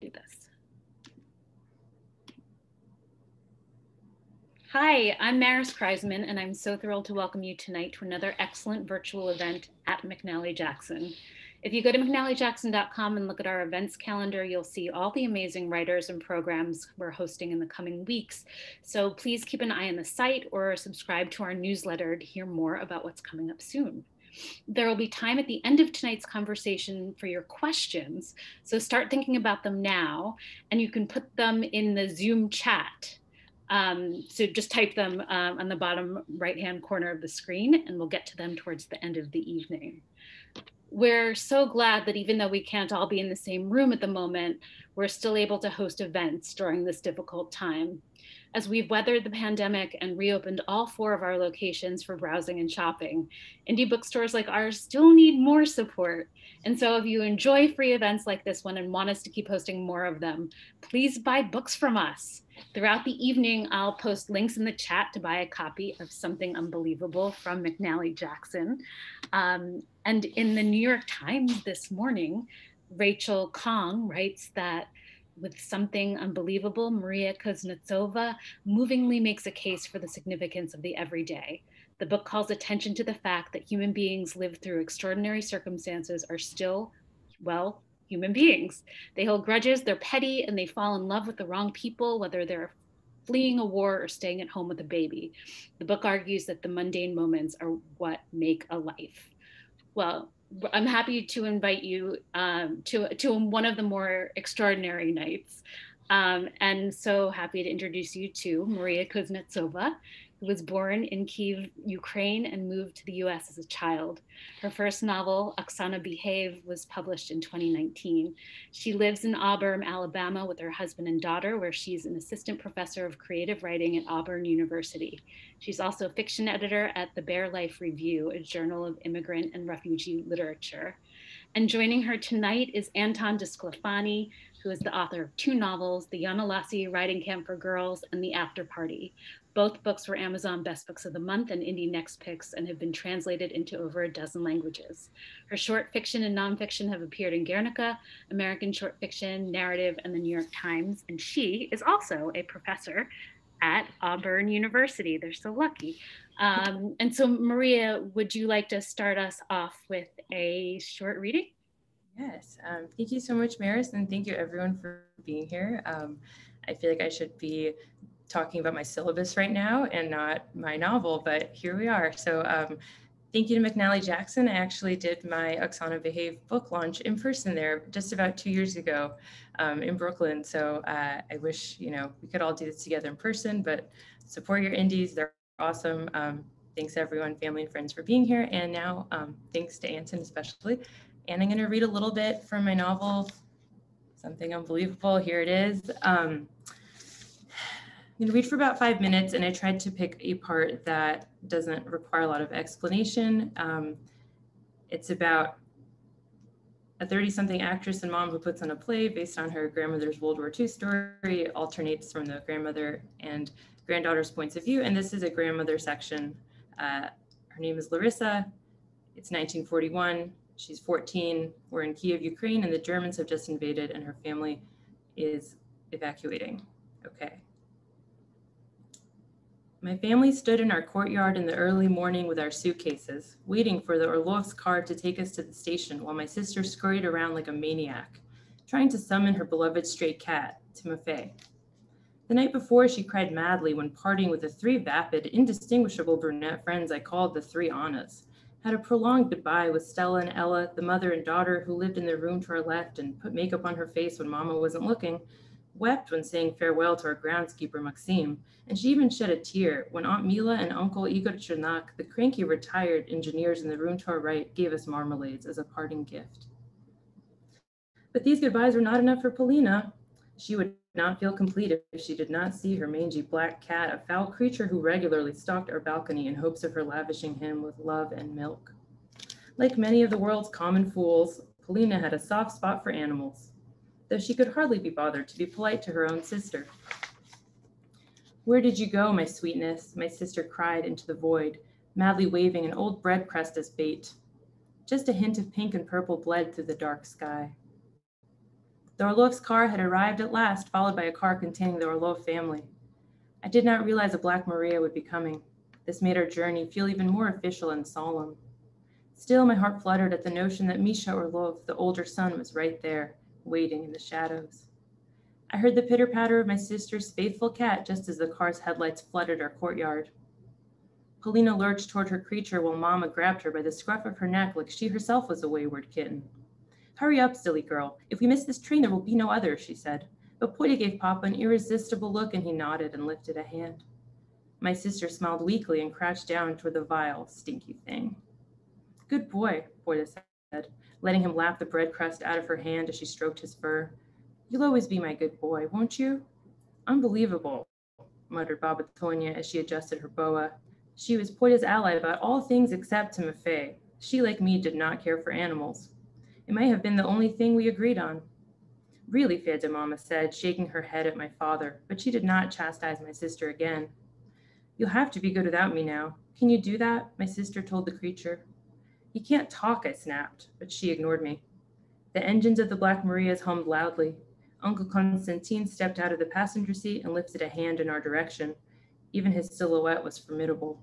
do this. Hi, I'm Maris Kreisman, and I'm so thrilled to welcome you tonight to another excellent virtual event at McNally Jackson. If you go to mcnallyjackson.com and look at our events calendar, you'll see all the amazing writers and programs we're hosting in the coming weeks. So please keep an eye on the site or subscribe to our newsletter to hear more about what's coming up soon. There will be time at the end of tonight's conversation for your questions. So start thinking about them now, and you can put them in the Zoom chat. Um, so just type them um, on the bottom right-hand corner of the screen, and we'll get to them towards the end of the evening we're so glad that even though we can't all be in the same room at the moment, we're still able to host events during this difficult time. As we've weathered the pandemic and reopened all four of our locations for browsing and shopping, indie bookstores like ours still need more support. And so if you enjoy free events like this one and want us to keep hosting more of them, please buy books from us. Throughout the evening, I'll post links in the chat to buy a copy of Something Unbelievable from McNally Jackson. Um, and in the New York Times this morning, Rachel Khong writes that with something unbelievable, Maria Kuznetsova movingly makes a case for the significance of the everyday. The book calls attention to the fact that human beings live through extraordinary circumstances are still, well, human beings. They hold grudges, they're petty, and they fall in love with the wrong people, whether they're fleeing a war or staying at home with a baby. The book argues that the mundane moments are what make a life. Well, I'm happy to invite you um, to, to one of the more extraordinary nights. Um, and so happy to introduce you to Maria Kuznetsova who was born in Kiev, Ukraine, and moved to the US as a child. Her first novel, Oksana Behave, was published in 2019. She lives in Auburn, Alabama with her husband and daughter, where she's an assistant professor of creative writing at Auburn University. She's also a fiction editor at the Bare Life Review, a journal of immigrant and refugee literature. And joining her tonight is Anton Disclafani, who is the author of two novels, The Yonahlossee Riding Camp for Girls and The After Party, both books were Amazon Best Books of the Month and Indie Next Picks and have been translated into over a dozen languages. Her short fiction and nonfiction have appeared in Guernica, American Short Fiction, Narrative, and the New York Times. And she is also a professor at Auburn University. They're so lucky. Um, and so, Maria, would you like to start us off with a short reading? Yes, um, thank you so much, Maris, and thank you everyone for being here. Um, I feel like I should be talking about my syllabus right now and not my novel, but here we are. So um, thank you to McNally Jackson. I actually did my Oksana Behave book launch in person there just about two years ago um, in Brooklyn. So uh, I wish, you know, we could all do this together in person, but support your indies. They're awesome. Um, thanks everyone, family and friends for being here. And now um, thanks to Anton especially. And I'm gonna read a little bit from my novel, Something Unbelievable. Here it is. Going to read for about five minutes, and I tried to pick a part that doesn't require a lot of explanation. Um, it's about a 30 something actress and mom who puts on a play based on her grandmother's World War II story, alternates from the grandmother and granddaughter's points of view. And this is a grandmother section. Uh, her name is Larissa. It's 1941. She's 14. We're in Kiev, Ukraine, and the Germans have just invaded, and her family is evacuating. Okay. My family stood in our courtyard in the early morning with our suitcases, waiting for the Orlov's car to take us to the station while my sister scurried around like a maniac, trying to summon her beloved stray cat, Timofey. The night before, she cried madly when parting with the three vapid, indistinguishable brunette friends I called the three Annas. Had a prolonged goodbye with Stella and Ella, the mother and daughter who lived in the room to our left and put makeup on her face when Mama wasn't looking, wept when saying farewell to our groundskeeper Maxim, and she even shed a tear when Aunt Mila and Uncle Igor Chernak, the cranky retired engineers in the room to our right, gave us marmalades as a parting gift. But these goodbyes were not enough for Polina. She would not feel complete if she did not see her mangy black cat, a foul creature who regularly stalked our balcony in hopes of her lavishing him with love and milk. Like many of the world's common fools, Polina had a soft spot for animals though she could hardly be bothered to be polite to her own sister. Where did you go, my sweetness? My sister cried into the void, madly waving an old bread crust as bait. Just a hint of pink and purple bled through the dark sky. The Orlov's car had arrived at last, followed by a car containing the Orlov family. I did not realize a Black Maria would be coming. This made our journey feel even more official and solemn. Still, my heart fluttered at the notion that Misha Orlov, the older son, was right there, waiting in the shadows. I heard the pitter patter of my sister's faithful cat just as the car's headlights flooded our courtyard. Polina lurched toward her creature while Mama grabbed her by the scruff of her neck like she herself was a wayward kitten. Hurry up, silly girl. If we miss this train, there will be no other, she said. But Polya gave Papa an irresistible look and he nodded and lifted a hand. My sister smiled weakly and crouched down toward the vile, stinky thing. Good boy, Polya said, letting him lap the bread crust out of her hand as she stroked his fur. You'll always be my good boy, won't you? Unbelievable, muttered Baba Tonya as she adjusted her boa. She was Polya's ally about all things except Timofey. She, like me, did not care for animals. It might have been the only thing we agreed on. Really, Feda Mama said, shaking her head at my father, but she did not chastise my sister again. You'll have to be good without me now. Can you do that? My sister told the creature. He can't talk, I snapped, but she ignored me. The engines of the Black Marias hummed loudly. Uncle Constantine stepped out of the passenger seat and lifted a hand in our direction. Even his silhouette was formidable.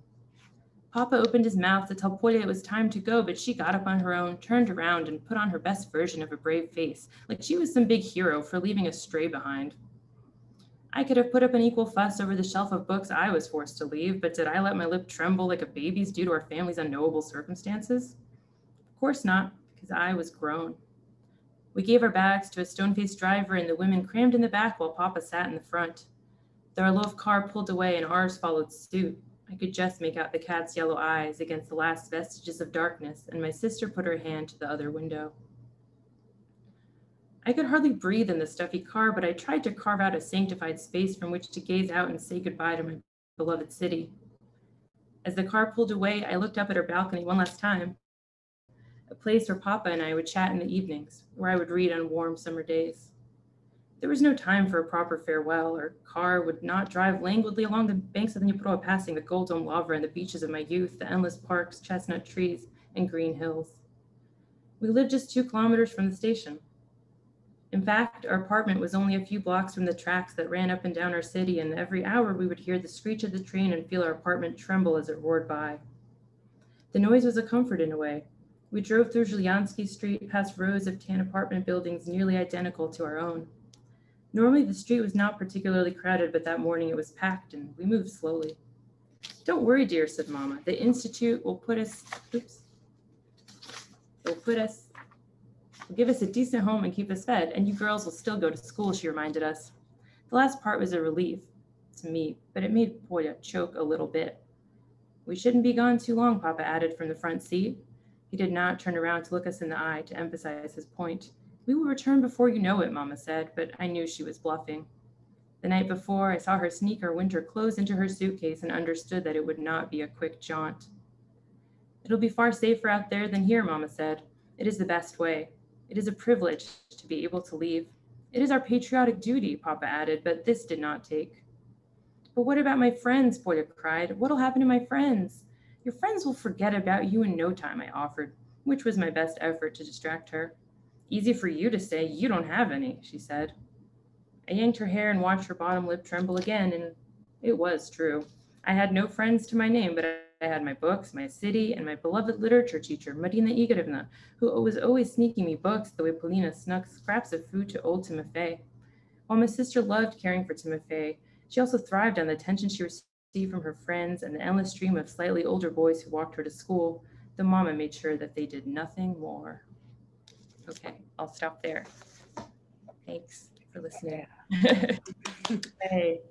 Papa opened his mouth to tell Polya it was time to go, but she got up on her own, turned around, and put on her best version of a brave face, like she was some big hero for leaving a stray behind. I could have put up an equal fuss over the shelf of books I was forced to leave, but did I let my lip tremble like a baby's due to our family's unknowable circumstances? Of course not, because I was grown. We gave our bags to a stone faced driver, and the women crammed in the back while Papa sat in the front. The Orlov car pulled away, and ours followed suit. I could just make out the cat's yellow eyes against the last vestiges of darkness, and my sister put her hand to the other window. I could hardly breathe in the stuffy car, but I tried to carve out a sanctified space from which to gaze out and say goodbye to my beloved city. As the car pulled away, I looked up at her balcony one last time, a place where Papa and I would chat in the evenings, where I would read on warm summer days. There was no time for a proper farewell. Our car would not drive languidly along the banks of the Dnipro, passing the Gold Lavra and the beaches of my youth, the endless parks, chestnut trees, and green hills. We lived just two kilometers from the station. In fact, our apartment was only a few blocks from the tracks that ran up and down our city, and every hour we would hear the screech of the train and feel our apartment tremble as it roared by. The noise was a comfort in a way. We drove through Zhilyansky Street past rows of tan apartment buildings nearly identical to our own. Normally, the street was not particularly crowded, but that morning it was packed and we moved slowly. Don't worry, dear, said Mama. The Institute will put us, oops, will put us, give us a decent home and keep us fed, and you girls will still go to school, she reminded us. The last part was a relief to me, but it made Polya choke a little bit. We shouldn't be gone too long, Papa added from the front seat. He did not turn around to look us in the eye to emphasize his point. We will return before you know it, Mama said, but I knew she was bluffing. The night before, I saw her sneak her winter clothes into her suitcase and understood that it would not be a quick jaunt. It'll be far safer out there than here, Mama said. It is the best way. It is a privilege to be able to leave. It is our patriotic duty, Papa added, but this did not take. But what about my friends? Polya cried. What'll happen to my friends? Your friends will forget about you in no time, I offered, which was my best effort to distract her. Easy for you to say, you don't have any, she said. I yanked her hair and watched her bottom lip tremble again, and it was true. I had no friends to my name, but I had my books, my city, and my beloved literature teacher, Marina Igorevna, who was always sneaking me books the way Polina snuck scraps of food to old Timofey. While my sister loved caring for Timofey, she also thrived on the attention she received from her friends and the endless stream of slightly older boys who walked her to school. The mama made sure that they did nothing more. Okay, I'll stop there. Thanks for listening. hey.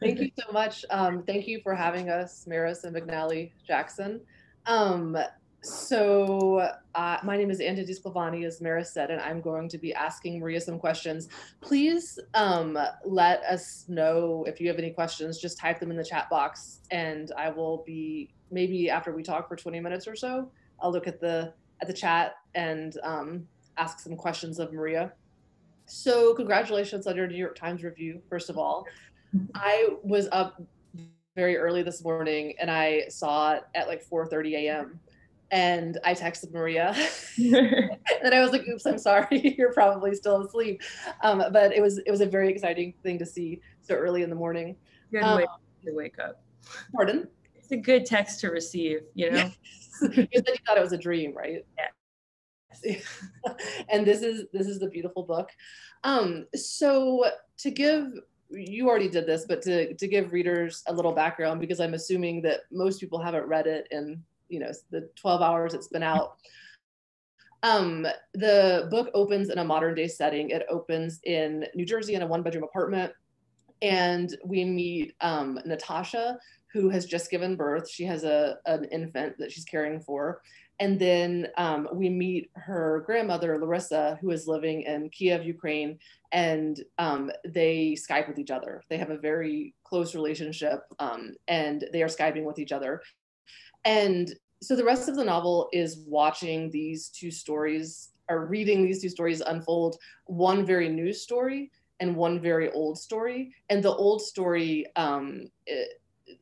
Thank you so much. Um, thank you for having us, Maris and McNally Jackson. Um, so uh, my name is Anton Disclafani, as Maris said, and I'm going to be asking Maria some questions. Please um, let us know if you have any questions. Just type them in the chat box, and I will be maybe after we talk for 20 minutes or so. I'll look at the at the chat and um, ask some questions of Maria. So congratulations on your New York Times review, first of all. I was up very early this morning and I saw it at like 4:30 a.m. and I texted Maria. and I was like, "Oops, I'm sorry. You're probably still asleep." Um, but it was it was a very exciting thing to see so early in the morning. Good um, way to wake up. Pardon? It's a good text to receive. You know. you said you thought it was a dream, right? Yeah. and this is this is the beautiful book. Um, so to give you already did this, but to, to give readers a little background, because I'm assuming that most people haven't read it in you know the 12 hours it's been out. Um, the book opens in a modern day setting. It opens in new jersey in a one bedroom apartment. And we meet um, natasha who has just given birth. She has a, an infant that she's caring for. And then um, we meet her grandmother larissa who is living in kiev ukraine and um, they skype with each other. They have a very close relationship um, and they are skyping with each other. And so the rest of the novel is watching these two stories or reading these two stories unfold one very new story and one very old story. And the old story um it,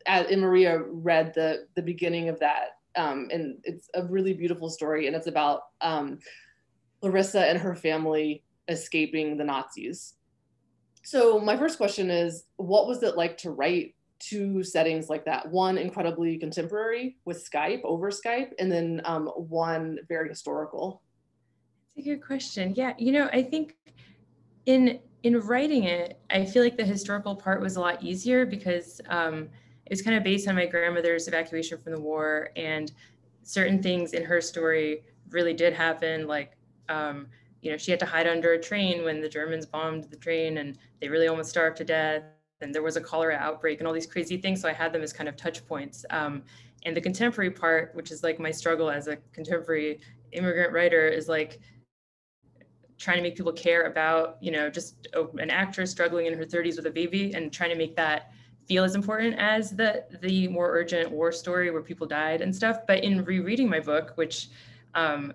and maria read the the beginning of that um, and it's a really beautiful story and it's about um, larissa and her family escaping the nazis. So my first question is what was it like to write two settings like that? One incredibly contemporary with skype over skype and then um, one very historical. That's a good question. Yeah you know i think in in writing it i feel like the historical part was a lot easier because um, it was kind of based on my grandmother's evacuation from the war and certain things in her story really did happen like um, you know she had to hide under a train when the germans bombed the train and they really almost starved to death and there was a cholera outbreak and all these crazy things. So I had them as kind of touch points. Um, and the contemporary part, which is like my struggle as a contemporary immigrant writer, is like trying to make people care about, you know, just an actress struggling in her 30s with a baby and trying to make that feel as important as the the more urgent war story where people died and stuff. But in rereading my book, which um,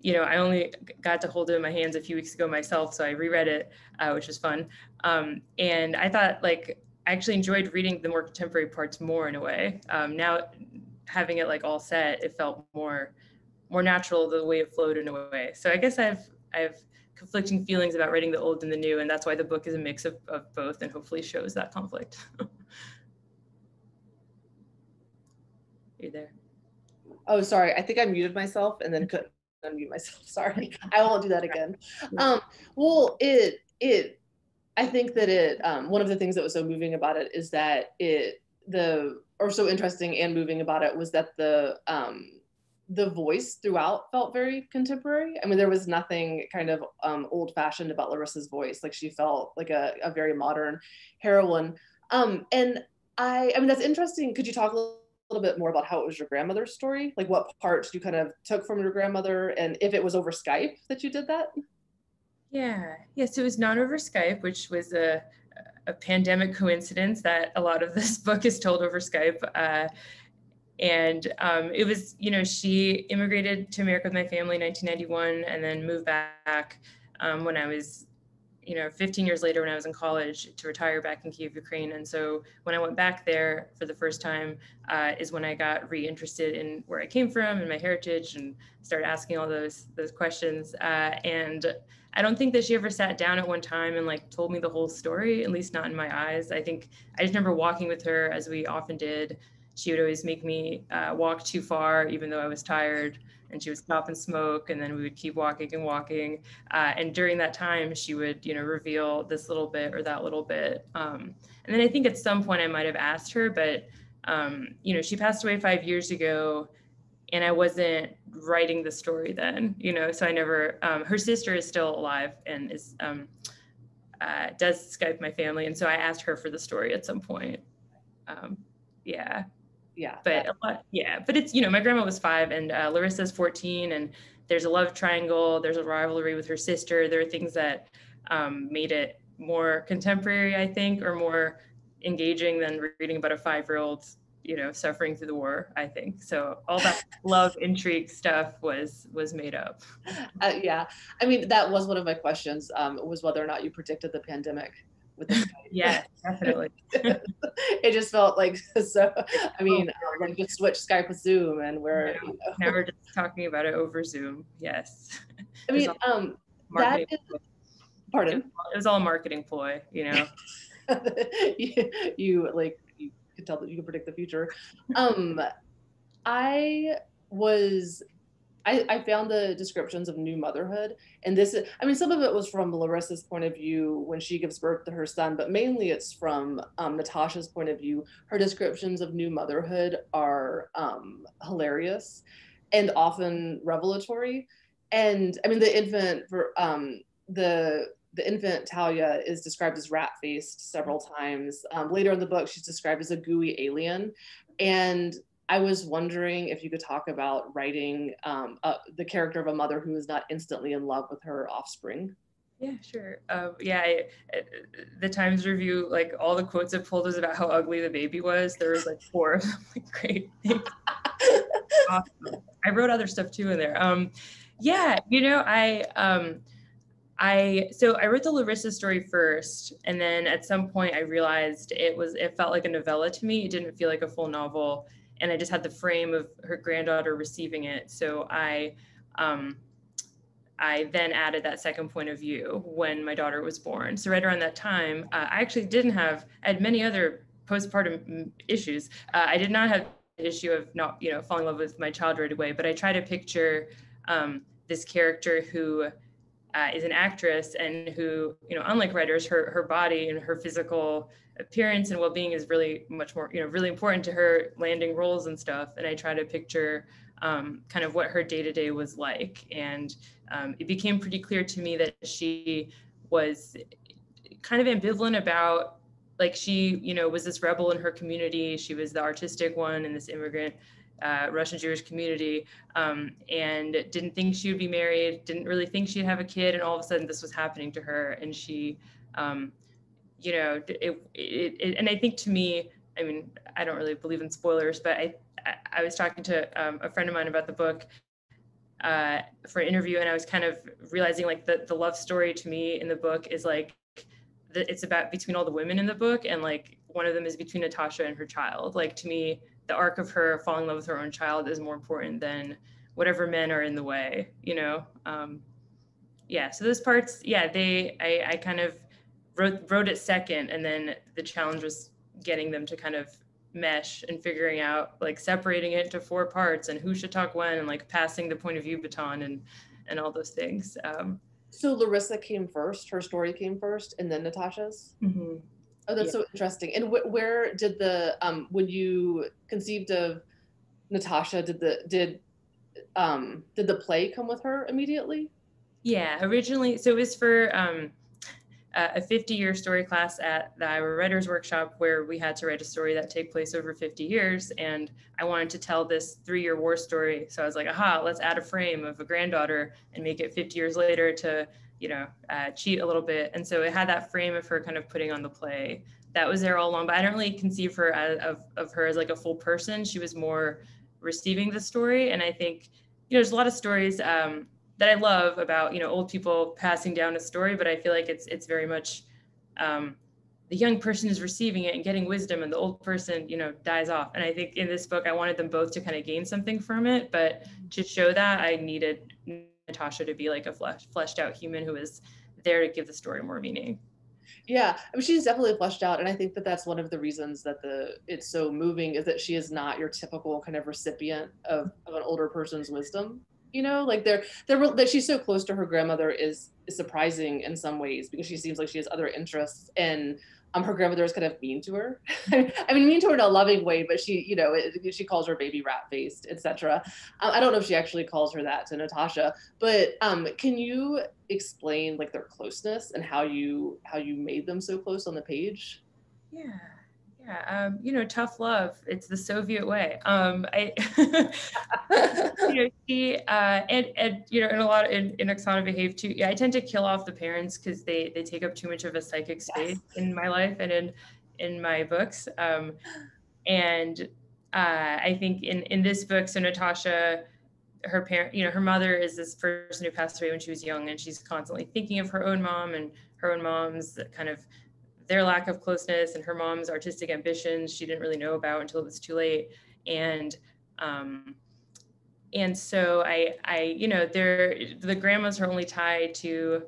you know, I only got to hold it in my hands a few weeks ago myself, so I reread it, uh, which was fun. Um, and I thought, like, I actually enjoyed reading the more contemporary parts more in a way. Um, now, having it like all set, it felt more more natural the way it flowed in a way. So I guess I've I've conflicting feelings about writing the old and the new, and that's why the book is a mix of, of both, and hopefully shows that conflict. You're there? Oh, sorry. I think I muted myself and then could unmute myself. Sorry, I won't do that again. Um, well, it it I think that it um, one of the things that was so moving about it is that it the or so interesting and moving about it was that the um, the voice throughout felt very contemporary. I mean, there was nothing kind of um, old fashioned about Larissa's voice. Like she felt like a, a very modern heroine. Um, and I, I mean, that's interesting. Could you talk a little bit more about how it was your grandmother's story? Like what parts you kind of took from your grandmother and if it was over Skype that you did that? Yeah. Yes, it was not over Skype, which was a, a pandemic coincidence that a lot of this book is told over Skype. Uh, and um, it was, you know, she immigrated to America with my family in 1991 and then moved back um, when I was you know 15 years later when i was in college to retire back in kiev ukraine. And so when i went back there for the first time uh, is when i got reinterested in where i came from and my heritage and started asking all those those questions. Uh, and i don't think that she ever sat down at one time and like told me the whole story at least not in my eyes. I think i just remember walking with her as we often did she would always make me uh, walk too far even though i was tired and she would stop and smoke and then we would keep walking and walking. Uh, and during that time she would you know reveal this little bit or that little bit. Um, and then i think at some point i might have asked her but um, you know she passed away five years ago and i wasn't writing the story then you know so i never um, her sister is still alive and is um, uh, does skype my family and so i asked her for the story at some point. Um, yeah yeah but a lot, yeah but it's you know my grandma was five and uh, larissa's 14 and there's a love triangle there's a rivalry with her sister. There are things that um, made it more contemporary i think or more engaging than reading about a five year old you know suffering through the war i think. So all that love intrigue stuff was was made up. Uh, yeah. I mean that was one of my questions um, was whether or not you predicted the pandemic with the yeah, definitely. it just felt like so. I mean, oh, like just switch Skype with Zoom, and we're you know. now we're just talking about it over Zoom. Yes. I mean, um, that is, pardon. It was all a marketing ploy, you know. you, you like you could tell that you can predict the future. Um, I was I, I, found the descriptions of new motherhood and this is i mean some of it was from larissa's point of view when she gives birth to her son but mainly it's from um, natasha's point of view her descriptions of new motherhood are um, hilarious and often revelatory and i mean the infant for um, the the infant Talia is described as rat faced several times. Um, later in the book, she's described as a gooey alien. And I was wondering if you could talk about writing um, uh, the character of a mother who is not instantly in love with her offspring. Yeah, sure. Um, yeah, I, uh, the Times Review, like all the quotes it pulled was about how ugly the baby was. There was like four of them. Like, great. awesome. I wrote other stuff too in there. Um, yeah, you know, I. Um, I so I wrote the Larissa story first, and then at some point I realized it was it felt like a novella to me. It didn't feel like a full novel, and I just had the frame of her granddaughter receiving it. So I, um, I then added that second point of view when my daughter was born. So right around that time, uh, I actually didn't have. I had many other postpartum issues. Uh, I did not have the issue of not, you know, falling in love with my child right away. But I try to picture um, this character who uh, is an actress and who, you know, unlike writers, her her body and her physical appearance and well-being is really much more you know really important to her landing roles and stuff. And i try to picture um, kind of what her day-to-day was like. And um, it became pretty clear to me that she was kind of ambivalent about like she you know was this rebel in her community. She was the artistic one and this immigrant uh, Russian Jewish community, um, and didn't think she would be married, didn't really think she'd have a kid, and all of a sudden this was happening to her, and she um, you know, it, it, it, and I think to me, I mean, I don't really believe in spoilers, but I, I was talking to um, a friend of mine about the book uh, for an interview, and I was kind of realizing like the, the love story to me in the book is like, the, it's about between all the women in the book, and like one of them is between Natasha and her child. Like to me, the arc of her falling in love with her own child is more important than whatever men are in the way, you know? Um, yeah, so those parts, yeah, they, I, I kind of, wrote wrote it second, and then the challenge was getting them to kind of mesh and figuring out like separating it into four parts and who should talk when and like passing the point of view baton and and all those things. Um, so Larissa came first. Her story came first, and then Natasha's. Mm-hmm. Oh, that's yeah. so interesting. And wh- where did the um when you conceived of Natasha? Did the did um did the play come with her immediately? Yeah, originally. So it was for um a 50 year story class at the Iowa Writers Workshop where we had to write a story that take place over 50 years. And I wanted to tell this three year war story. So I was like, aha, let's add a frame of a granddaughter and make it 50 years later to, you know, uh, cheat a little bit. And so it had that frame of her kind of putting on the play that was there all along, but I don't really conceive her as, of, of her as like a full person. She was more receiving the story. And I think, you know, there's a lot of stories um, that I love about you know old people passing down a story, but I feel like it's it's very much um, the young person is receiving it and getting wisdom, and the old person you know dies off. And I think in this book, I wanted them both to kind of gain something from it, but to show that, I needed Natasha to be like a flesh, fleshed out human who is there to give the story more meaning. Yeah, I mean, she's definitely fleshed out, and I think that that's one of the reasons that the it's so moving is that she is not your typical kind of recipient of, of an older person's wisdom you know like they're they're that she's so close to her grandmother is, is surprising in some ways because she seems like she has other interests and um her grandmother was kind of mean to her. I mean mean to her in a loving way but she you know it, she calls her baby rat faced etc um, i don't know if she actually calls her that to natasha but um can you explain like their closeness and how you how you made them so close on the page? Yeah yeah, um, you know, tough love. It's the Soviet way. Um, I, you know, she uh, and and you know, in a lot of in, in Oksana Behave too. Yeah, I tend to kill off the parents because they they take up too much of a psychic space yes. in my life and in in my books. Um, and uh, I think in in this book, so Natasha, her parent, you know, her mother is this person who passed away when she was young, and she's constantly thinking of her own mom and her own mom's kind of their lack of closeness and her mom's artistic ambitions she didn't really know about until it was too late and um, and so I, I, you know, the grandma's her only tie to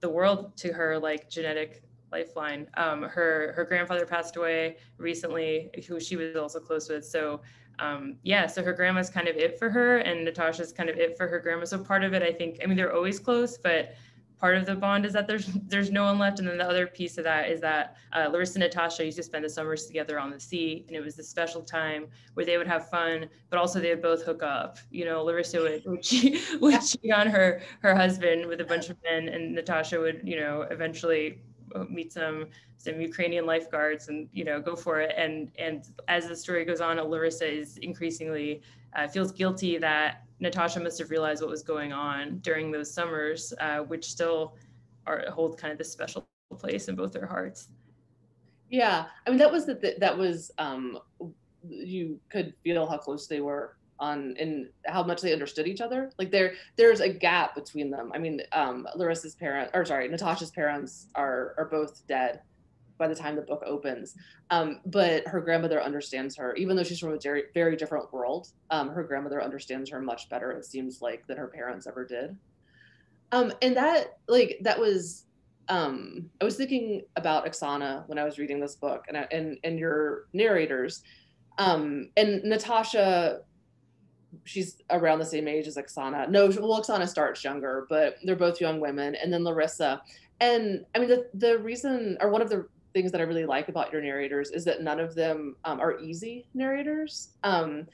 the world, to her like genetic lifeline. Um, her, her grandfather passed away recently, who she was also close with. So, um, yeah, so her grandma's kind of it for her, and Natasha's kind of it for her grandma. So part of it, I think, I mean, they're always close, but part of the bond is that there's there's no one left. And then the other piece of that is that uh, larissa and natasha used to spend the summers together on the sea and it was this special time where they would have fun but also they would both hook up. You know larissa would, would, cheat, would cheat on her her husband with a bunch of men. And natasha would you know eventually uh, meet some some Ukrainian lifeguards and you know go for it. And and as the story goes on Larissa is increasingly uh, feels guilty that Natasha must have realized what was going on during those summers, uh, which still are hold kind of this special place in both their hearts. Yeah, I mean that was the that was um, you could feel how close they were on and how much they understood each other. Like there there's a gap between them. I mean, um, Larissa's parents or sorry, Natasha's parents are are both dead by the time the book opens. Um, but her grandmother understands her, even though she's from a very, very different world. Um, her grandmother understands her much better. It seems like than her parents ever did. Um, and that, like, that was. Um, I was thinking about Oksana when I was reading this book, and and and your narrators, um, and Natasha. She's around the same age as Oksana. No, well, Oksana starts younger, but they're both young women. And then Larissa, and I mean the the reason or one of the things that I really like about your narrators is that none of them um, are easy narrators. Um,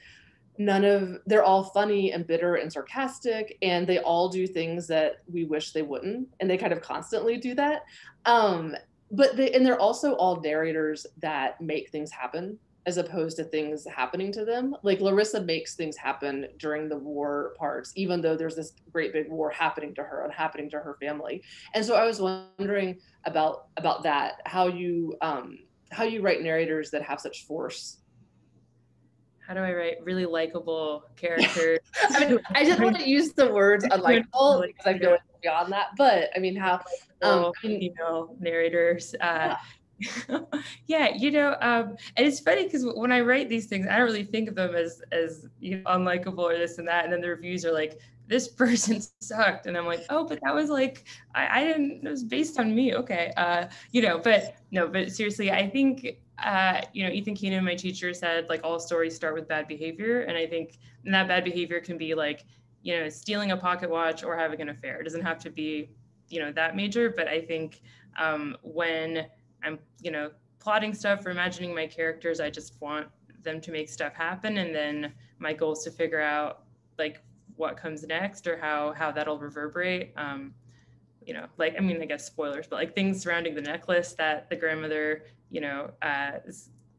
none of they're all funny and bitter and sarcastic, and they all do things that we wish they wouldn't, and they kind of constantly do that. Um, but they and they're also all narrators that make things happen as opposed to things happening to them. Like Larissa makes things happen during the war parts, even though there's this great big war happening to her and happening to her family. And so I was wondering about about that, how you um, how you write narrators that have such force. How do I write really likable characters? I, mean, I just want to use the words unlikable because I'm going beyond that. But I mean, how um, you know narrators. Uh, yeah yeah, you know, um, and it's funny because when I write these things, I don't really think of them as as you know, unlikable or this and that, and then the reviews are like, "This person sucked," and I'm like, "Oh, but that was like, I, I didn't. It was based on me, okay." Uh, you know, but no, but seriously, I think uh, you know, Ethan Canin, my teacher, said like all stories start with bad behavior, and I think and that bad behavior can be like, you know, stealing a pocket watch or having an affair. It doesn't have to be, you know, that major, but I think um, when I'm, you know, plotting stuff or imagining my characters. I just want them to make stuff happen. And then my goal is to figure out like what comes next or how how that'll reverberate. Um, you know, like I mean, I guess spoilers, but like things surrounding the necklace that the grandmother, you know, uh,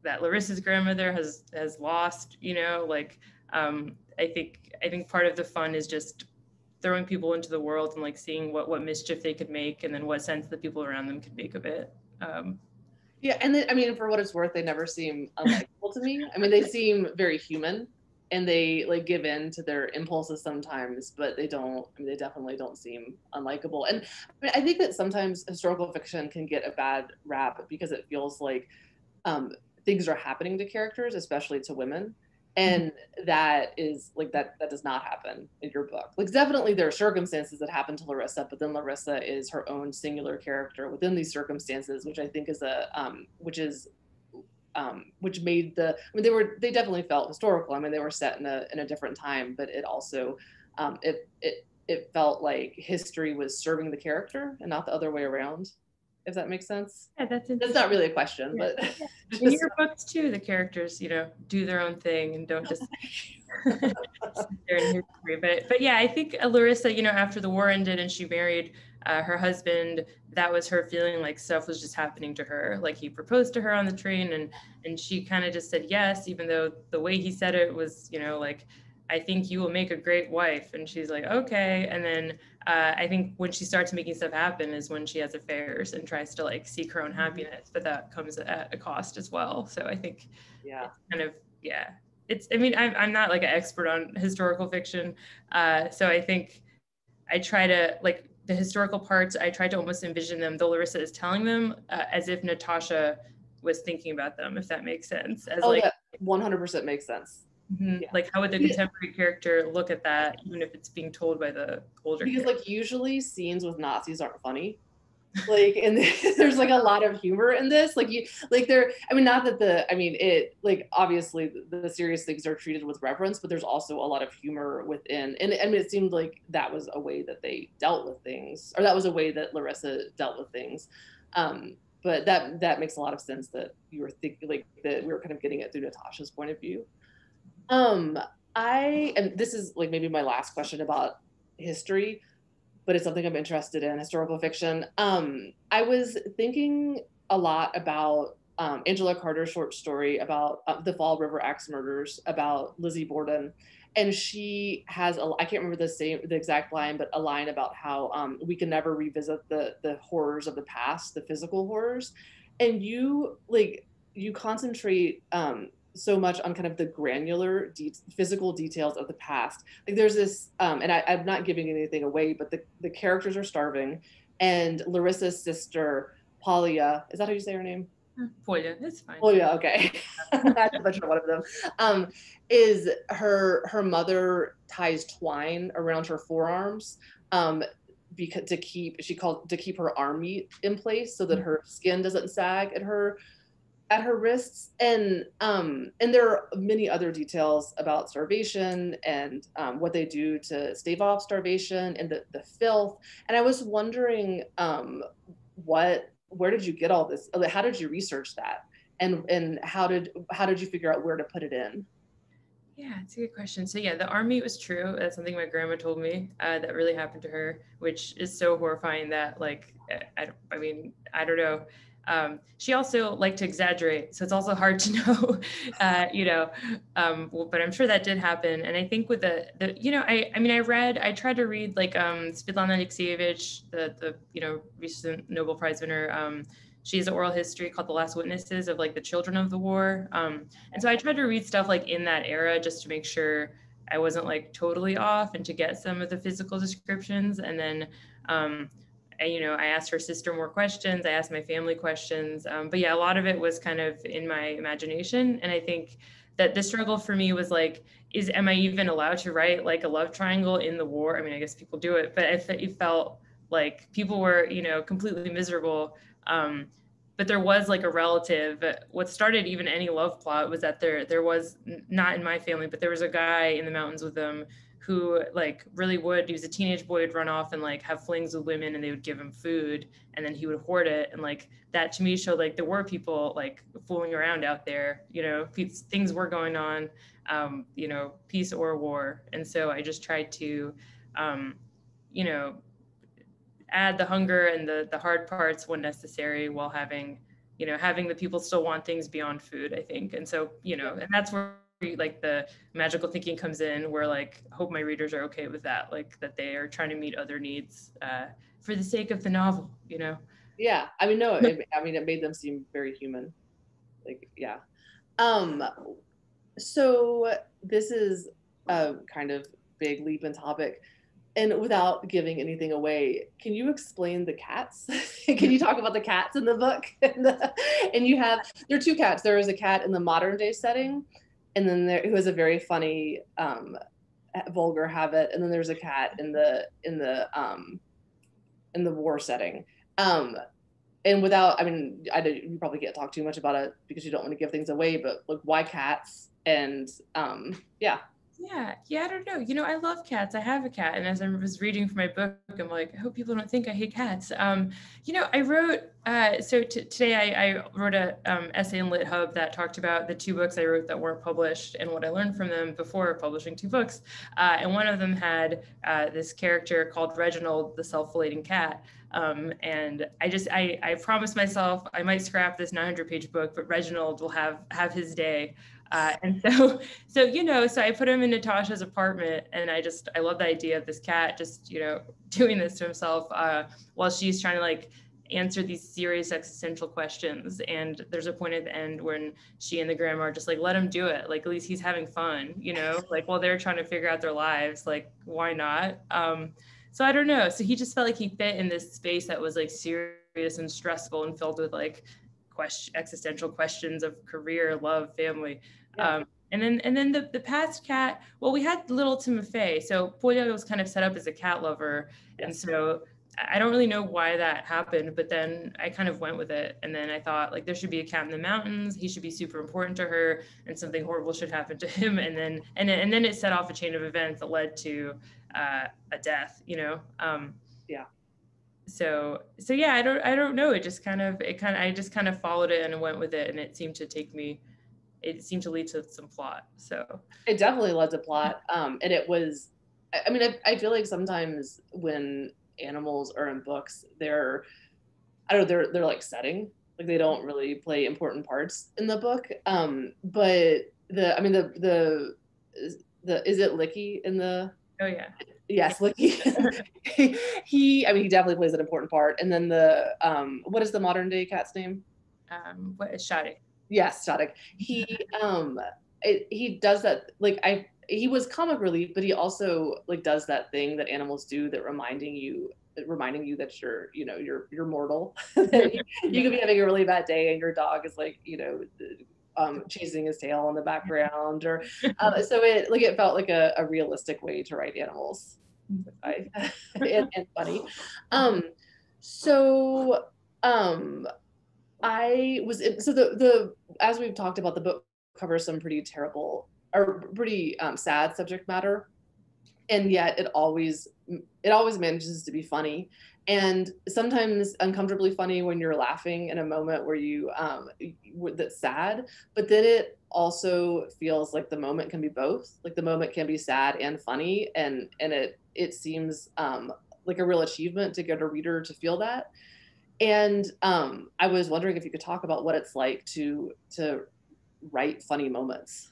that Larissa's grandmother has has lost. You know, like um, I think I think part of the fun is just throwing people into the world and like seeing what what mischief they could make and then what sense the people around them could make of it. Um, yeah, and then, I mean, for what it's worth, they never seem unlikable to me. I mean, they seem very human, and they like give in to their impulses sometimes, but they don't. I mean, they definitely don't seem unlikable. And I, mean, I think that sometimes historical fiction can get a bad rap because it feels like um, things are happening to characters, especially to women, and that is like that that does not happen in your book. Like definitely there are circumstances that happen to larissa but then larissa is her own singular character within these circumstances which i think is a um, which is um, which made the i mean they were they definitely felt historical. I mean they were set in a in a different time but it also um, it it it felt like history was serving the character and not the other way around if that makes sense. Yeah, that's that's not really a question, yeah. but yeah. in your books too, the characters, you know, do their own thing and don't just But but yeah, I think Larissa, you know, after the war ended and she married uh, her husband, that was her feeling like stuff was just happening to her. Like he proposed to her on the train, and and she kind of just said yes, even though the way he said it was, you know, like I think you will make a great wife. And she's like, okay. And then uh, I think when she starts making stuff happen is when she has affairs and tries to like seek her own mm-hmm. happiness, but that comes at a cost as well. So I think, yeah, kind of, yeah. It's, I mean, I'm, I'm not like an expert on historical fiction. Uh, so I think I try to like the historical parts, I try to almost envision them, though Larissa is telling them, uh, as if Natasha was thinking about them, if that makes sense. As oh, like, that 100% makes sense. Mhm. Yeah. Like, how would the contemporary character look at that, even if it's being told by the older? Because character? like usually scenes with Nazis aren't funny. Like and there's like a lot of humor in this. Like you like there I mean not that the I mean it like obviously the, the serious things are treated with reverence, but there's also a lot of humor within and I mean it seemed like that was a way that they dealt with things or that was a way that Larissa dealt with things. Um but that that makes a lot of sense that you were thinking like that we were kind of getting it through Natasha's point of view. Um I and this is like maybe my last question about history but it's something I'm interested in, historical fiction. Um, I was thinking a lot about um, Angela Carter's short story about uh, the Fall River Axe murders about Lizzie Borden. And she has, a, I can't remember the same, the exact line, but a line about how um, we can never revisit the the horrors of the past, the physical horrors. And you like you concentrate um, so much on kind of the granular de- physical details of the past. Like there's this um and I, i'm not giving anything away but the, the characters are starving and larissa's sister Polia, is that how you say her name? Poya, it's fine. oh yeah okay. I butchered one of them. Um is her her mother ties twine around her forearms um because to keep she called to keep her arm meat in place so that her skin doesn't sag at her at her wrists and um and there are many other details about starvation and um, what they do to stave off starvation and the, the filth and i was wondering um what where did you get all this how did you research that and and how did how did you figure out where to put it in Yeah, it's a good question. So yeah, the army was true. That's something my grandma told me uh, that really happened to her, which is so horrifying that like I, I, I mean I don't know. Um, she also liked to exaggerate, so it's also hard to know, uh, you know. Um, well, but I'm sure that did happen. And I think with the the you know I I mean I read I tried to read like um, Svetlana Alexievich, the the you know recent Nobel Prize winner. Um, she has an oral history called The Last Witnesses of like the children of the war. Um, and so I tried to read stuff like in that era just to make sure I wasn't like totally off and to get some of the physical descriptions. And then, um, I, you know, I asked her sister more questions. I asked my family questions. Um, but yeah, a lot of it was kind of in my imagination. And I think that the struggle for me was like, is am I even allowed to write like a love triangle in the war? I mean, I guess people do it, but it felt like people were, you know, completely miserable. Um, but there was like a relative. What started even any love plot was that there there was not in my family, but there was a guy in the mountains with them who like really would. He was a teenage boy, would run off and like have flings with women, and they would give him food, and then he would hoard it, and like that to me showed like there were people like fooling around out there. You know, things were going on. Um, you know, peace or war, and so I just tried to, um, you know, add the hunger and the the hard parts when necessary while having you know having the people still want things beyond food i think and so you know and that's where like the magical thinking comes in where like hope my readers are okay with that like that they are trying to meet other needs uh, for the sake of the novel you know yeah i mean no it, i mean it made them seem very human like yeah um so this is a kind of big leap in topic and without giving anything away, can you explain the cats? can you talk about the cats in the book? and, the, and, you have there are two cats. There is a cat in the modern day setting, and then there who has a very funny, um, vulgar habit, and then there's a cat in the in the um, in the war setting. Um, and without, I mean, I you probably can't talk too much about it because you don't want to give things away. But like, why cats? And um, yeah. Yeah, yeah, I don't know. You know, I love cats. I have a cat, and as I was reading for my book, I'm like, I hope people don't think I hate cats. Um, you know, I wrote. Uh, so t- today I, I, wrote a um, essay in Lit Hub that talked about the two books I wrote that weren't published and what I learned from them before publishing two books. Uh, and one of them had uh, this character called Reginald, the self-filleting cat. Um, and I just I, I promised myself I might scrap this 900 page book, but Reginald will have have his day. Uh, and so, so you know, so I put him in Natasha's apartment, and I just I love the idea of this cat just you know doing this to himself uh, while she's trying to like answer these serious existential questions. And there's a point at the end when she and the grandma are just like, let him do it. Like at least he's having fun, you know, like while they're trying to figure out their lives, like why not? Um, so I don't know. So he just felt like he fit in this space that was like serious and stressful and filled with like question, existential questions of career, love, family. Yeah. Um, and then and then the, the past cat, well, we had little Timofey. So Polya was kind of set up as a cat lover. And so I don't really know why that happened, but then I kind of went with it. And then I thought like there should be a cat in the mountains. He should be super important to her and something horrible should happen to him. And then, and then, and then it set off a chain of events that led to uh, a death, you know? Um, yeah. So, so yeah, I don't, I don't know. It just kind of, it kind of, I just kind of followed it and went with it. And it seemed to take me, it seemed to lead to some plot. So it definitely led to plot. Um, and it was, I mean, I, I feel like sometimes when animals are in books, they're I don't know, they're they're like setting. Like they don't really play important parts in the book. Um, but the I mean the the the is it Licky in the Oh yeah. Yes, Licky. he I mean he definitely plays an important part. And then the um what is the modern day cat's name? Um what is Shattuck? Yes, Shattuck. He um it, he does that like I he was comic relief, but he also like does that thing that animals do that reminding you reminding you that you're you know you're you're mortal. You, you could be having a really bad day and your dog is like you know um, chasing his tail in the background or uh, so it like it felt like a, a realistic way to write animals. I, and, and funny. Um so um i was in, so the the as we've talked about the book covers some pretty terrible or pretty um, sad subject matter. And yet it always it always manages to be funny. And sometimes uncomfortably funny when you're laughing in a moment where you um that's sad. But then it also feels like the moment can be both. Like the moment can be sad and funny and and it it seems um like a real achievement to get a reader to feel that and um i was wondering if you could talk about what it's like to to write funny moments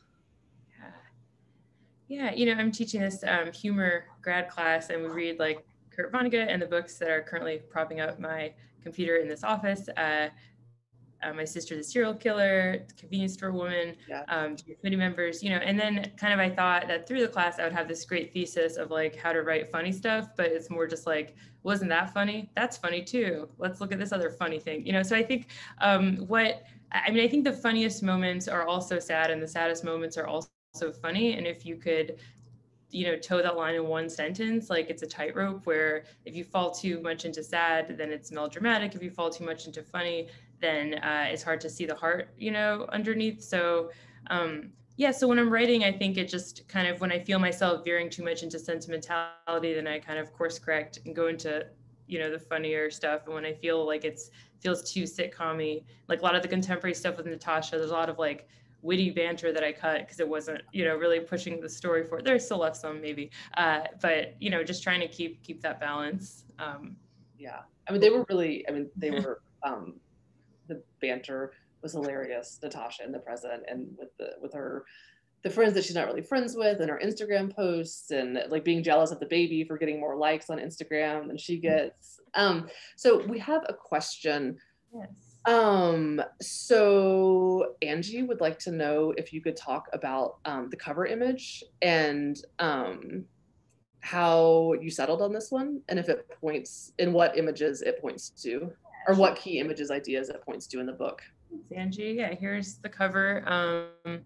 yeah, you know, I'm teaching this um, humor grad class, and we read like Kurt Vonnegut and the books that are currently propping up my computer in this office. Uh, uh, my sister, the serial killer, convenience store woman, yeah. um, committee members, you know, and then kind of I thought that through the class I would have this great thesis of like how to write funny stuff, but it's more just like, wasn't that funny? That's funny too. Let's look at this other funny thing, you know. So I think um, what I mean, I think the funniest moments are also sad, and the saddest moments are also funny and if you could you know toe that line in one sentence like it's a tightrope where if you fall too much into sad then it's melodramatic if you fall too much into funny then uh, it's hard to see the heart you know underneath so um, yeah so when i'm writing i think it just kind of when i feel myself veering too much into sentimentality then i kind of course correct and go into you know the funnier stuff and when i feel like it's feels too sitcom like a lot of the contemporary stuff with natasha there's a lot of like witty banter that I cut because it wasn't, you know, really pushing the story forward. There's still left some maybe, uh, but you know, just trying to keep keep that balance. Um, yeah, I mean, they were really. I mean, they were. Um, the banter was hilarious. Natasha and the president, and with the with her the friends that she's not really friends with and her Instagram posts and like being jealous of the baby for getting more likes on Instagram than she gets. Um, so we have a question. Yes. Um, so Angie would like to know if you could talk about um, the cover image and um, how you settled on this one and if it points in what images it points to or what key images ideas it points to in the book. Thanks, Angie. Yeah, here's the cover. Um,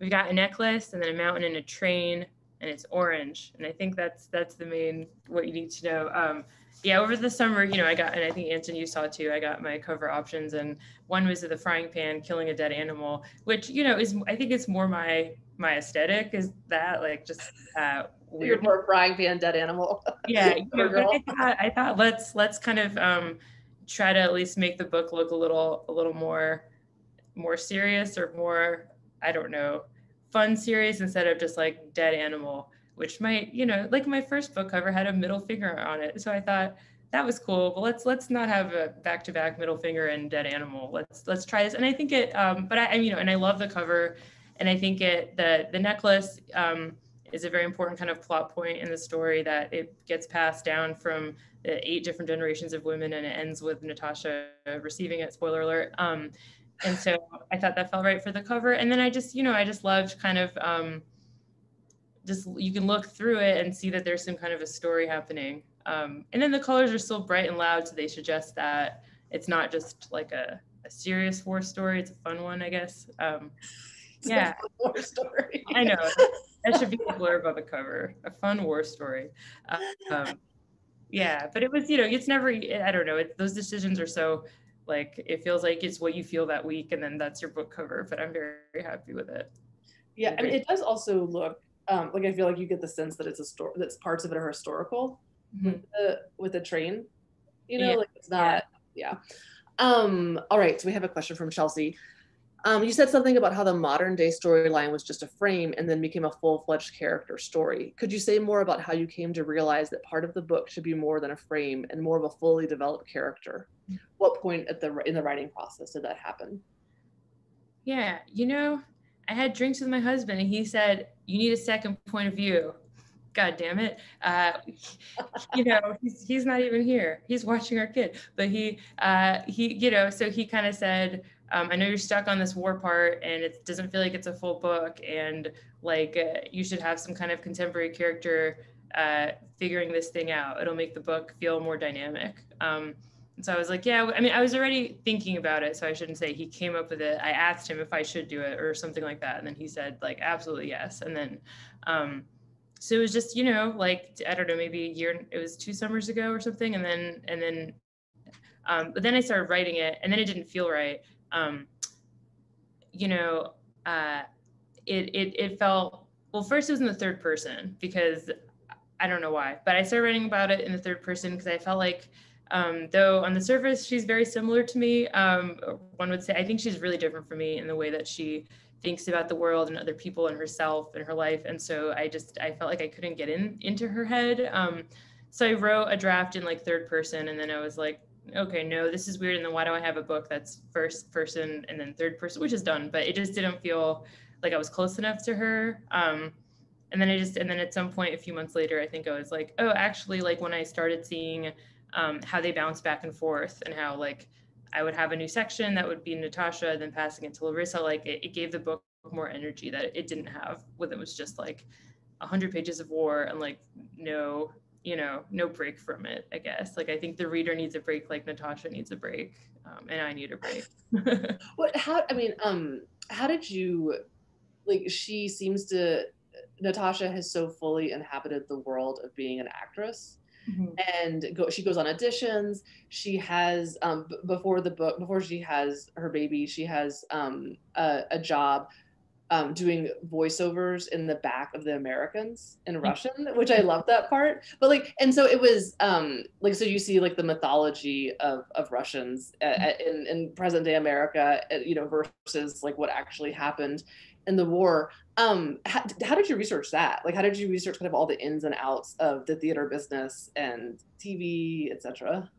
we've got a necklace and then a mountain and a train and it's orange. And I think that's that's the main what you need to know. Um, yeah, over the summer, you know, I got, and I think Anton, you saw too, I got my cover options, and one was of the frying pan killing a dead animal, which you know is I think it's more my my aesthetic is that like just uh, weird. More frying pan dead animal. yeah, you know, I thought I thought let's let's kind of um, try to at least make the book look a little a little more more serious or more I don't know fun serious instead of just like dead animal which might, you know, like my first book cover had a middle finger on it. So I thought that was cool. But let's let's not have a back to back middle finger and dead animal. Let's let's try this. And I think it. Um, but I, I, you know, and I love the cover, and I think it the the necklace um, is a very important kind of plot point in the story that it gets passed down from the eight different generations of women, and it ends with Natasha receiving it. Spoiler alert. Um, and so I thought that felt right for the cover. And then I just, you know, I just loved kind of. Um, just you can look through it and see that there's some kind of a story happening Um, and then the colors are still bright and loud, so they suggest that it's not just like a, a serious war story. It's a fun one, I guess. Um, yeah, war story. I know that should be the blurb on the cover. A fun war story. Um, yeah, but it was, you know, it's never. I don't know. It, those decisions are so like it feels like it's what you feel that week, and then that's your book cover. But I'm very, very happy with it. Yeah, I mean, it does also look um, like I feel like you get the sense that it's a story. That's parts of it are historical mm-hmm. with the with the train. You know, yeah. like it's not. Yeah. yeah. Um. All right. So we have a question from Chelsea. Um, you said something about how the modern day storyline was just a frame and then became a full fledged character story. Could you say more about how you came to realize that part of the book should be more than a frame and more of a fully developed character? What point at the in the writing process did that happen? Yeah, you know, I had drinks with my husband and he said, You need a second point of view. God damn it. Uh, you know, he's, he's not even here. He's watching our kid. But he, uh, he, you know, so he kind of said, um, I know you're stuck on this war part and it doesn't feel like it's a full book and like uh, you should have some kind of contemporary character uh, figuring this thing out. It'll make the book feel more dynamic. Um, so I was like, yeah, I mean, I was already thinking about it, so I shouldn't say he came up with it. I asked him if I should do it or something like that. And then he said, like, absolutely yes. And then, um, so it was just, you know, like, I don't know, maybe a year, it was two summers ago or something. And then, and then, um, but then I started writing it and then it didn't feel right. Um, you know, uh, it, it, it felt, well, first it was in the third person because I don't know why, but I started writing about it in the third person because I felt like, um, though on the surface, she's very similar to me. Um, one would say, I think she's really different from me in the way that she thinks about the world and other people and herself and her life. And so I just, I felt like I couldn't get in into her head. Um, so I wrote a draft in like third person and then I was like, okay, no, this is weird. And then why do I have a book that's first person and then third person, which is done, but it just didn't feel like I was close enough to her. Um, and then I just, and then at some point, a few months later, I think I was like, oh, actually, like when I started seeing um, how they bounce back and forth and how like I would have a new section that would be Natasha, then passing it to Larissa. Like it, it gave the book more energy that it didn't have when it was just like a hundred pages of war and like no, you know, no break from it. I guess like I think the reader needs a break, like Natasha needs a break, um, and I need a break. what? How? I mean, um, how did you? Like, she seems to. Natasha has so fully inhabited the world of being an actress Mm-hmm. and go, she goes on auditions she has um, b- before the book before she has her baby she has um, a, a, job um, doing voiceovers in the back of the americans in mm-hmm. russian which i love that part but like and so it was um, like so you see like the mythology of, of russians uh, mm-hmm. in, in present day america uh, you know versus like what actually happened in the war um how, how, did you research that like how did you research kind of all the ins and outs of the theater business and tv etc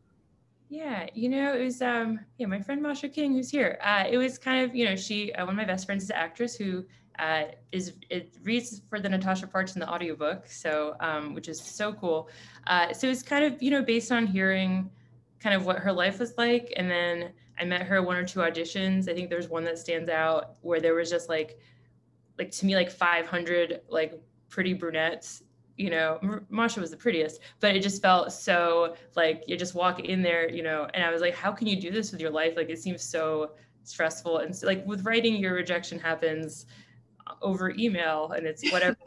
yeah you know it was um yeah my friend masha king who's here uh it was kind of you know she uh, one of my best friends is an actress who uh, is it reads for the Natasha parts in the audiobook, so um, which is so cool. Uh, so it's kind of you know based on hearing kind of what her life was like, and then I met her one or two auditions. I think there's one that stands out where there was just like like to me like 500 like pretty brunettes you know masha was the prettiest but it just felt so like you just walk in there you know and i was like how can you do this with your life? Like it seems so stressful and so, like with writing your rejection happens over email and it's whatever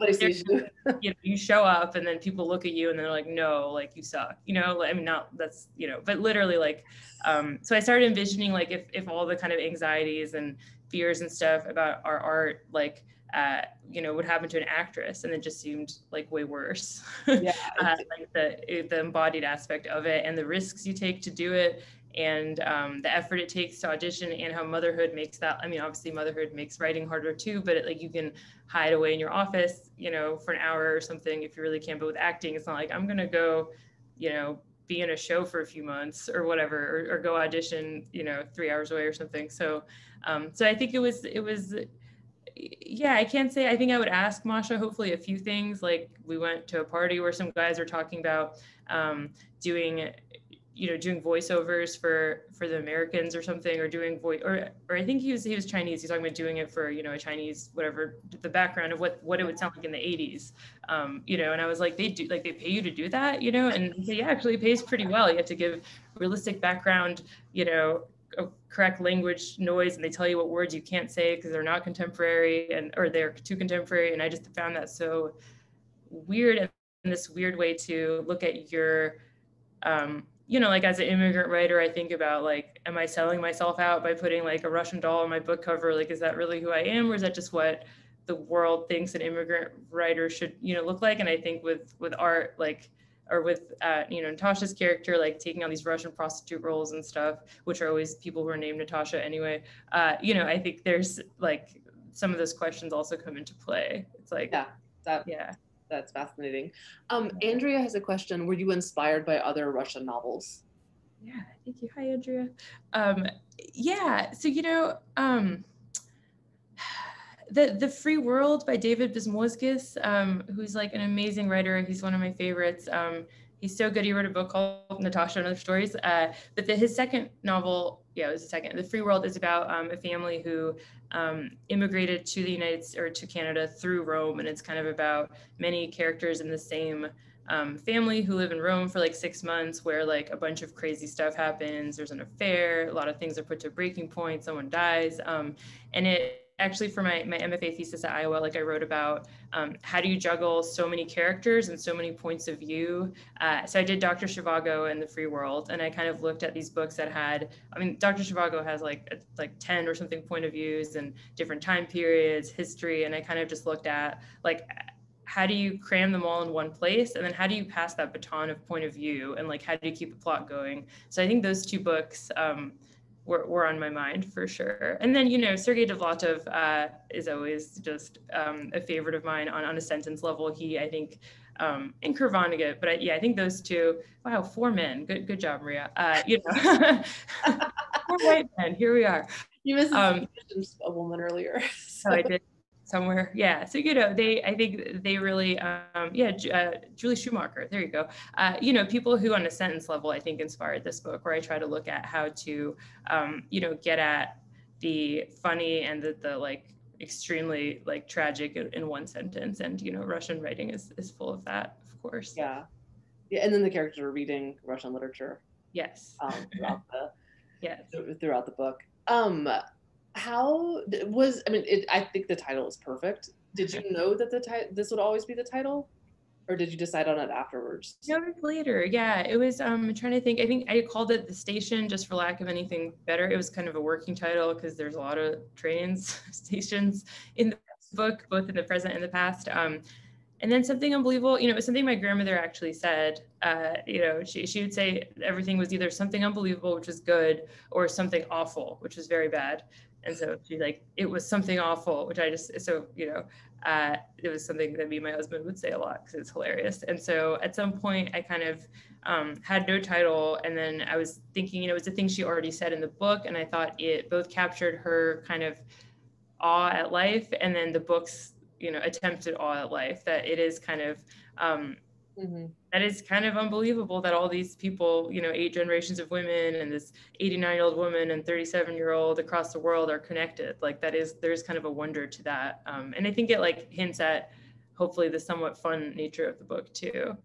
you, know, you show up and then people look at you and they're like no like you suck you know i mean not that's you know but literally like um so i started envisioning like if if all the kind of anxieties and fears and stuff about our art like uh, you know, would happen to an actress, and it just seemed like way worse. Yeah, uh, like the the embodied aspect of it, and the risks you take to do it, and um, the effort it takes to audition, and how motherhood makes that. I mean, obviously, motherhood makes writing harder too, but it, like you can hide away in your office, you know, for an hour or something if you really can. But with acting, it's not like I'm gonna go, you know, be in a show for a few months or whatever, or, or go audition, you know, three hours away or something. So, um, so I think it was it was yeah, I can't say. I think I would ask Masha hopefully a few things. Like we went to a party where some guys were talking about um, doing, you know doing voiceovers for for the Americans or something or doing voice or or I think he was he was Chinese he's talking about doing it for you know a Chinese whatever the background of what what it would sound like in the 80s um, you know and I was like they do like they pay you to do that you know and he said yeah actually pays pretty well you have to give realistic background you know correct language noise and they tell you what words you can't say because they're not contemporary and or they're too contemporary and I just found that so weird and this weird way to look at your um, you know, like as an immigrant writer, I think about like, am I selling myself out by putting like a Russian doll on my book cover? Like, is that really who I am, or is that just what the world thinks an immigrant writer should, you know, look like? And I think with with art, like, or with uh, you know Natasha's character, like taking on these Russian prostitute roles and stuff, which are always people who are named Natasha anyway. Uh, you know, I think there's like some of those questions also come into play. It's like, yeah, that yeah that's fascinating. Um, Andrea has a question. Were you inspired by other Russian novels? Yeah, thank you. Hi, Andrea. Um, yeah, so you know, um, the the Free World by David Bezmozgis, um, who's like an amazing writer. He's one of my favorites. Um, he's so good. He wrote a book called Natasha and Other Stories. Uh, but the, his second novel, yeah, it was the second. The Free World is about um, a family who um, immigrated to the United States or to Canada through Rome, and it's kind of about many characters in the same um, family who live in Rome for like six months, where like a bunch of crazy stuff happens. There's an affair, a lot of things are put to breaking point, someone dies, um, and it actually for my, my MFA thesis at Iowa, like I wrote about um, how do you juggle so many characters and so many points of view. Uh, so I did Dr. Zhivago and the Free World, and I kind of looked at these books that had, I mean, Dr. Zhivago has like like 10 or something point of views and different time periods, history, and I kind of just looked at like how do you cram them all in one place and then how do you pass that baton of point of view and like how do you keep the plot going so i think those two books um, were, were on my mind for sure. And then, you know, Sergei Dovlatov uh, is always just um, a favorite of mine on, on a sentence level. He, I think, um, and Kurt Vonnegut, but I, yeah, I think those two, wow, four men. Good, good job, Maria. Uh, you know, four white men, here we are. You missed um, a woman earlier. So. Oh, I did somewhere. Yeah. So, you know, they, I think they really, um, yeah, uh, Julie Schumacher, there you go. Uh, you know, people who on a sentence level, I think inspired this book where I try to look at how to, um, you know, get at the funny and the, the like extremely like tragic in one sentence. And, you know, Russian writing is, is full of that, of course. Yeah. Yeah. And then the characters are reading Russian literature. Yes. Um, throughout the, yes. throughout the book. Um, how was i mean it, i think the title is perfect. Did you know that the title this would always be the title? Or did you decide on it afterwards? No it was later. Yeah it was um I'm trying to think i think i called it the station just for lack of anything better. It was kind of a working title because there's a lot of trains stations in the book both in the present and the past um and then something unbelievable you know it was something my grandmother actually said uh, you know she, she would say everything was either something unbelievable which was good or something awful which was very bad and so she's like, it was something awful, which I just, so, you know, uh, it was something that me and my husband would say a lot because it's hilarious. And so at some point, I kind of um, had no title. And then I was thinking, you know, it was a thing she already said in the book. And I thought it both captured her kind of awe at life and then the book's, you know, attempted awe at life, that it is kind of, um, Mm-hmm. That is kind of unbelievable that all these people, you know, eight generations of women and this 89 year old woman and 37 year old across the world are connected. Like that is, there's kind of a wonder to that. Um, and I think it like hints at hopefully the somewhat fun nature of the book too.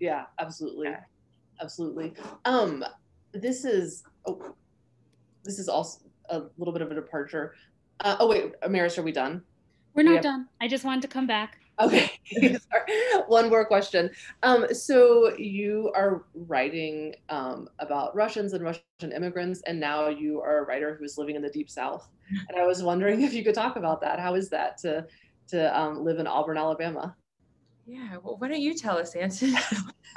Yeah, absolutely. Yeah. Absolutely. Um, this is, oh, this is also a little bit of a departure. Uh, oh wait, Amaris, are we done? We're not we have- done. I just wanted to come back. Okay, one more question. Um, so you are writing um, about Russians and Russian immigrants, and now you are a writer who is living in the deep South. And I was wondering if you could talk about that. How is that to to um, live in Auburn, Alabama? Yeah, well, why don't you tell us, Anton?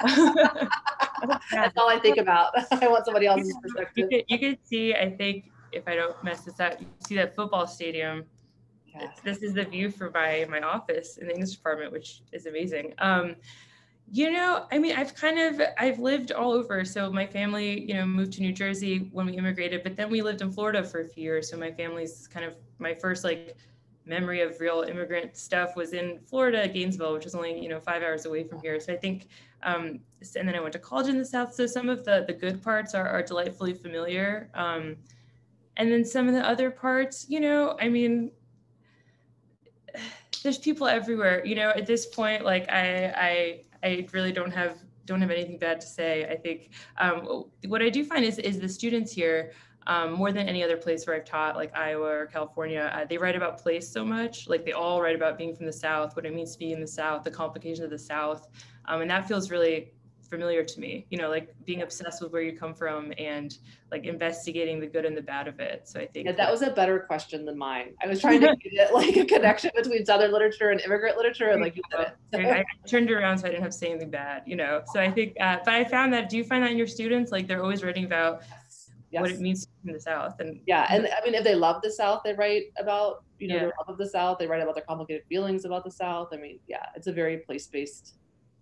That's all I think about. I want somebody else's perspective. You could, you could see, I think, if I don't mess this up, you see that football stadium this is the view from my my office in the English department, which is amazing. Um, you know, I mean, I've kind of I've lived all over. So my family, you know, moved to New Jersey when we immigrated, but then we lived in Florida for a few years. So my family's kind of my first like memory of real immigrant stuff was in Florida, Gainesville, which is only you know five hours away from here. So I think Um, and then I went to college in the South. So some of the, the good parts are, are delightfully familiar. Um, and then some of the other parts, you know, I mean, there's people everywhere, you know, at this point, like I, I, I really don't have, don't have anything bad to say. I think um, what I do find is, is the students here, um, more than any other place where I've taught, like Iowa or California, uh, they write about place so much. Like they all write about being from the South, what it means to be in the South, the complications of the South. Um, and that feels really familiar to me, you know, like being obsessed with where you come from and like investigating the good and the bad of it. So I think yeah, that was a better question than mine. I was trying to get it like a connection between Southern literature and immigrant literature, and like you did it. I, I, turned around so I didn't have to say anything bad, you know. So I think, uh, but I found that. Do you find that in your students, like they're always writing about yes. what it means to be in the South. And yeah, and I mean, if they love the South, they write about you know yeah. their love of the South. They write about their complicated feelings about the South. I mean, yeah, it's a very place based,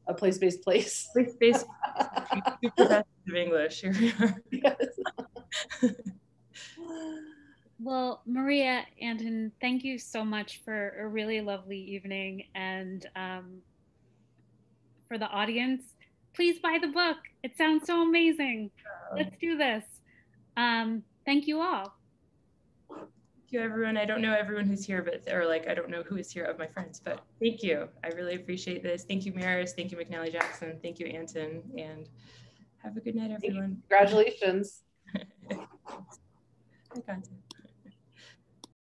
a place based place. Place based. of English. Here we are. Yes. Well, Maria Anton, thank you so much for a really lovely evening. And um, for the audience, please buy the book. It sounds so amazing. Let's do this. Um, thank you all. Thank you, everyone. I don't know everyone who's here, but or like I don't know who is here of my friends, but thank you. I really appreciate this. Thank you, Maris. Thank you, McNally Jackson. Thank you, Anton. And have a good night, everyone. Congratulations. To.